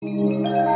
Música